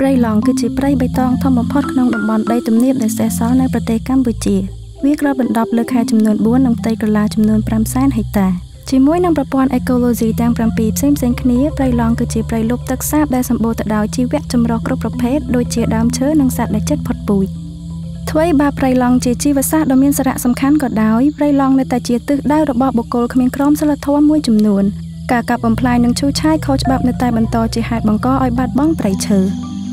ព្រៃឡង់គឺជាព្រៃបៃតងធំបំផុតក្នុងតំបន់ដីទំនាបដែលសេសសល់នៅប្រទេសកម្ពុជាវាគ្របដណ្ដប់លើខេត្តចំនួន4និងផ្ទៃកន្លះចំនួន5សែនហិកតាជាមួយនឹងប្រព័ន្ធអេកូឡូស៊ីទាំង7ផ្សេងផ្សេងគ្នាព្រៃឡង់គឺជាព្រៃលុបទឹកសាបដែលសម្បូរទៅដោយជីវៈចម្រុះគ្រប់ប្រភេទដូចជាដើមឈើនិងសត្វដែលជិតផុតពូជថ្វីបើព្រៃឡង់ជាជីវសាស្ត្រដ៏មានសារៈសំខាន់ក៏ដោយព្រៃឡង់នៅតែជាទិសដៅរបស់បុគ្គលគ្មានក្រមសីលធម៌មួយចំនួនការកាប់បំផ្លាញនិងឈូសឆាយខុសច្បាប់នៅតែបន្តជាហេតុបង្កឲ្យបាត់បង់ព្រៃឈើ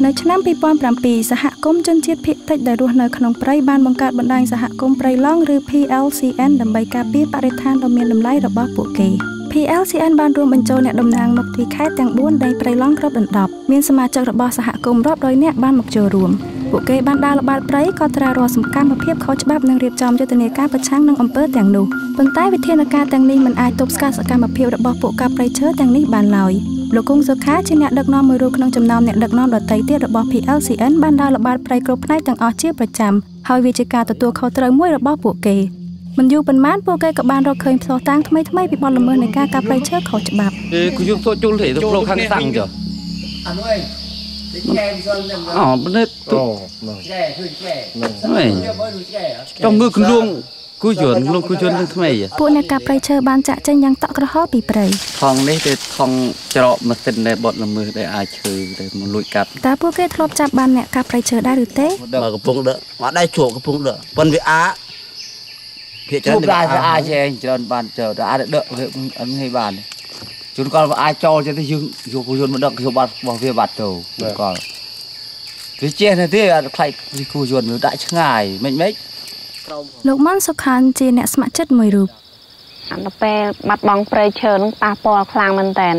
នៅឆ្នាំ2007សហគមន៍ជនជាតិភាគតិចដែលរស់នៅក្នុងព្រៃបានបង្កើតបណ្ដាញសហគមន៍ព្រៃឡង់ឬ PLCN ដើម្បីការពារបរិស្ថានដ៏មានតម្លៃរបស់ពួកគេ PLCN បានរួមបញ្ចូលអ្នកតំណាងមកពីខេត្តទាំង4នៃព្រៃឡង់គ្របដណ្ដប់មានសមាជិករបស់សហគមន៍រាប់រយនាក់បានមកចូលរួមពួកគេបានដើរល្បាតព្រៃក៏ត្រារាល់សកម្មភាពខុសច្បាប់និងរៀបចំយុទ្ធនាការប្រឆាំងនឹងអំពើទាំងនោះប៉ុន្តែវិធានការទាំងនេះមិនអាចទប់ស្កាត់សកម្មភាពរបស់ពួកកាប់ព្រៃឈើទាំងនេះបានឡើយ លោកគង់សុខាជាអ្នកដឹកនាំមួយរូបក្នុងចំណោមអ្នកដឹកនាំដទៃទៀតរបស់ PLCN បានដើរល្បាតព្រៃគ្រប់ផ្នែកទាំងអស់ជាប្រចាំហើយវាជាការទទួលខុសត្រូវមួយរបស់ពួកគេមិនយូរប៉ុន្មានពួកគេក៏បានរកឃើញផ្សោះតាំងថ្មីថ្មីពីបទល្មើសនៃការកាប់ព្រៃឈើខុសច្បាប់គឺយើងចូលជុលទេទៅផ្លូវខាងសាំងចុះអានោះឯងអូនេះទៅចែជួយចែចង់មើលគលួង គូយន្តលងគូយន្តនឹងថ្មីពួកអ្នកកាប់ព្រៃឈើបានចាក់ចេញយ៉ាងតក់ក្រហល់ពីព្រៃថងនេះគឺថងច្រកម៉ាស៊ីនដែលបត់ល្មើសដែលអាចឈើដែលមកលួចកាប់តើពួកគេធ្លាប់ចាប់បានអ្នកកាប់ព្រៃឈើដែរឬទេបើកំពុងដឹកមកដៃជួបកំពុងដឹកប៉ុនវាអាភាគច្រើនដែរវាអាចឯងច្រើនបានចូលតែអាចដឹកវាអត់ងាយបានជួនកាលវាអាចចូលទៅយើងយកគូយន្តមកដឹកយកបាត់របស់វាបាត់ទៅជួនកាលវាចេះទៅទេអត់ខ្លាចគូយន្តវាដាក់ឆ្ងាយមិនមិន លោកម៉ាន់សុខានជាអ្នកស្ម័គ្រចិត្តមួយរូបដល់ពេលបាត់បង់ព្រៃឈើនឹងប៉ះពាល់ខ្លាំងមែនតើ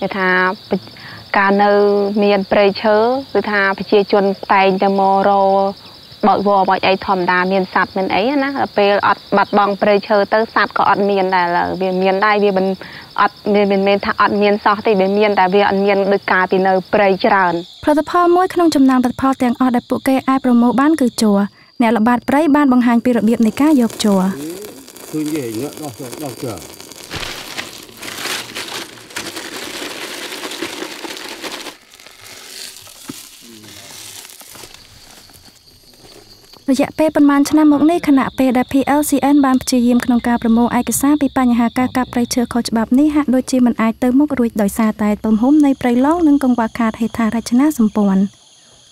គេថាការនៅមានព្រៃឈើគឺថាប្រជាជនតែងតែមករបើកវមកអីធម្មតាមានសัตว์មានអីណាដល់ពេលអត់បាត់បង់ព្រៃឈើទៅសัตว์ក៏អត់មានដែរវាមានដែរវាមិនអត់មានមិនមែនថាអត់មានសោះទេវាមានតែវាអត់មានដូចការពីនៅព្រៃច្រើនផលិតផលមួយក្នុងចំណោមផលិតផលទាំងអស់ដែលពួកគេអាចប្រមូលបានគឺជ័រ អ្នកល្បាតព្រៃបានបង្ហាញពីរបៀបនៃការយកជ័រឃើញទេដោះដោះជ័ររយៈពេលប្រមាណឆ្នាំមកនេះគណៈពេលដែល PLCN បានព្យាយាមក្នុងការប្រមូលឯកសារពីបញ្ហាការកាប់ព្រៃឈើខុសច្បាប់នេះហាក់ដូចជាមិនអាចទៅមុខរួចដោយសារតែទំហំនៃព្រៃឡង់និងកង្វះខាតហេដ្ឋារចនាសម្ព័ន្ធ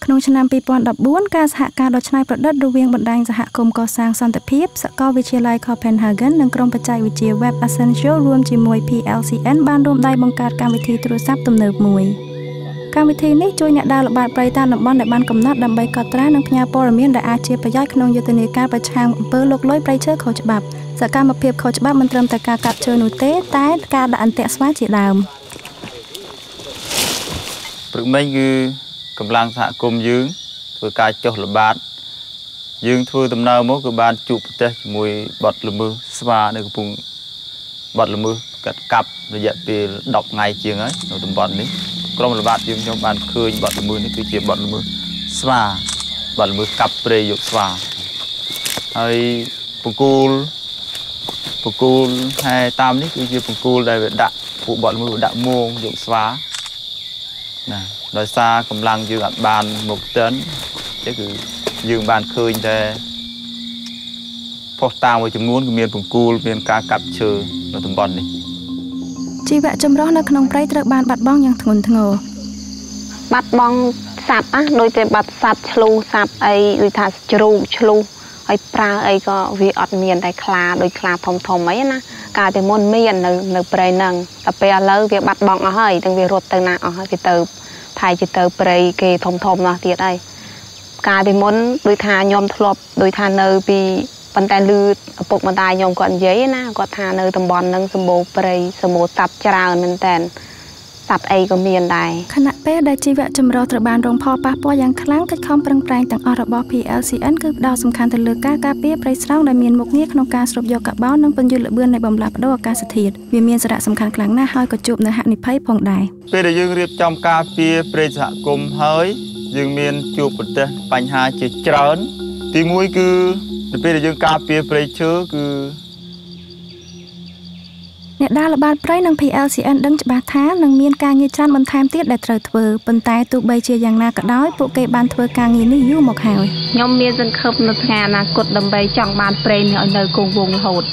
ក្នុងឆ្នាំ2014ការសហការដ៏ច្នៃប្រឌិតរវាងបណ្ដាញសហគមន៍កសាងសន្តិភាពសាកលវិទ្យាល័យ Copenhagen និងក្រុមបច្ចេកវិទ្យា Web Essential រួមជាមួយ PLCN បានរួមដៃបង្កើតកម្មវិធីទូរស័ព្ទទំនើបមួយកម្មវិធីនេះជួយអ្នកដើរល្បាតព្រៃតាមតំបន់ដែលបានកំណត់ដើម្បីកត់ត្រានិងផ្ញើព័ត៌មានដែលអាចជាប្រយោជន៍ក្នុងយុទ្ធនាការប្រឆាំងអំពើលុកលុយព្រៃឈើខុសច្បាប់សកម្មភាពខុសច្បាប់មិនត្រឹមតែការកាប់ឈើនោះទេតែការដាក់អន្ទាក់ស្វាជាដើមព្រឹកមិញគឺ កម្លាំងសហគមន៍យើងធ្វើការចុះល្បាតយើងធ្វើដំណើរមកគឺបានជួបប្រទេសជាមួយបាត់ល្មើសស្វានៅកំពង់បាត់ល្មើសកាត់កាប់រយៈពេល10ថ្ងៃជាងហើយនៅតំបន់នេះក្រុមល្បាតយើងខ្ញុំបានឃើញបាត់ល្មើសនេះគឺជាបាត់ល្មើសស្វាបាត់ល្មើសកាប់ព្រៃយកស្វាហើយបង្គោលបង្គោលហែតាមនេះគឺជាបង្គោលដែលវាដាក់ពួកបាត់ល្មើសដាក់មងយកស្វា ណាដោយសារកម្លាំងយើងអត់បានមកទិនទេគឺយើងបានឃើញតែផុសតាមមួយចំនួនគឺមានបង្គូលមានការកាប់ឈើនៅតំបន់នេះជីវៈចម្រុះនៅក្នុងព្រៃត្រូវបានបាត់បង់យ៉ាងធ្ងន់ធ្ងរបាត់បង់សត្វណាដូចតែបាត់សត្វឆ្លូសត្វអីដូចថាជ្រូកឆ្លូ ហើយប្រើអីក៏វាអត់មានតែខ្លាដូចខ្លាធំធំអីណាកាលពីមុនមាននៅនៅព្រៃហ្នឹងតែពេលឥឡូវវាបាត់បង់អស់ហើយទាំងវារត់ទៅណាអស់ហើយវាទៅថៃជាទៅព្រៃគេធំធំនោះទៀតហើយកាលពីមុនដូចថាខ្ញុំធ្លាប់ដូចថានៅពីប៉ុន្តែលឺឪពុកម្ដាយខ្ញុំគាត់និយាយណាគាត់ថានៅតំបន់ហ្នឹងសម្បូរព្រៃសម្បូរសត្វច្រើនមែនតើ សត្វអីក៏មានដែរខណៈពេលដែលជីវៈចម្រុះត្រូវបានរងផលប៉ះពាល់យ៉ាងខ្លាំងកិច្ចខំប្រឹងប្រែងទាំងអស់របស់ PLCN គឺផ្ដោតសំខាន់ទៅលើការការពារព្រៃស្រោងដែលមានមុខងារក្នុងការស្រូបយកកាបូននិងពន្យល់ល្បឿននៃបំលាស់ប្ដូរអាកាសធាតុវាមានសារៈសំខាន់ខ្លាំងណាស់ហើយក៏ជួបនៅហានិភ័យផងដែរពេលដែលយើងរៀបចំការពារព្រៃសហគមន៍ហើយយើងមានជួបប្រទះបញ្ហាជាច្រើន ទី1គឺនៅពេលដែលយើងការពារព្រៃឈើគឺ អ្នកដើរល្បាតព្រៃនិង PLCN ដឹងច្បាស់ថានឹងមានការងារច្រើនបន្ថែមទៀតដែលត្រូវធ្វើប៉ុន្តែទោះបីជាយ៉ាងណាក៏ដោយពួកគេបានធ្វើការងារនេះយូរមកហើយខ្ញុំមានសង្ឃឹមនៅថ្ងៃអនាគតដើម្បីចង់បានព្រៃនេះឲ្យនៅគង់វង្សរហូត